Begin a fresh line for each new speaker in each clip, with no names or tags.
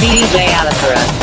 DJ Alakara.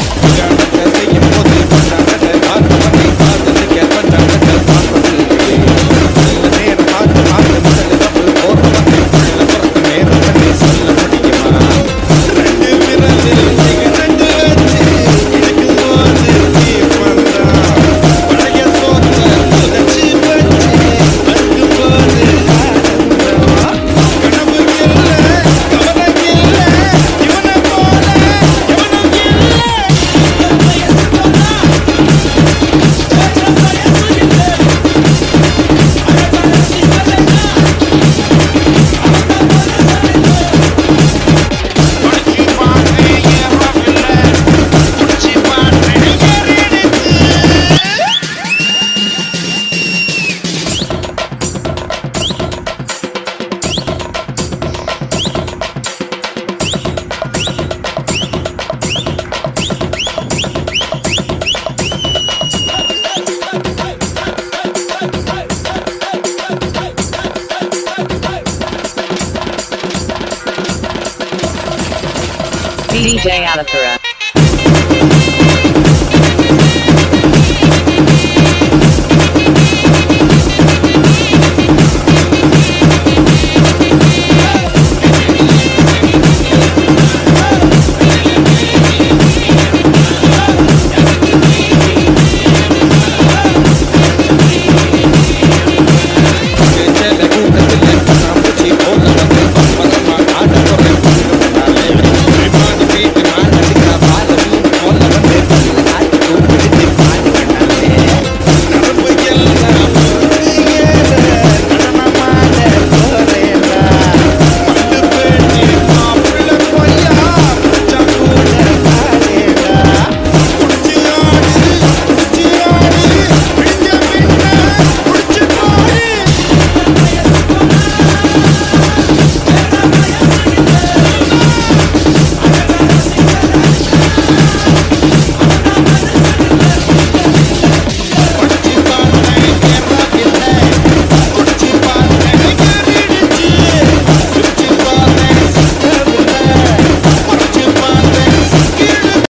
DJ Alakara.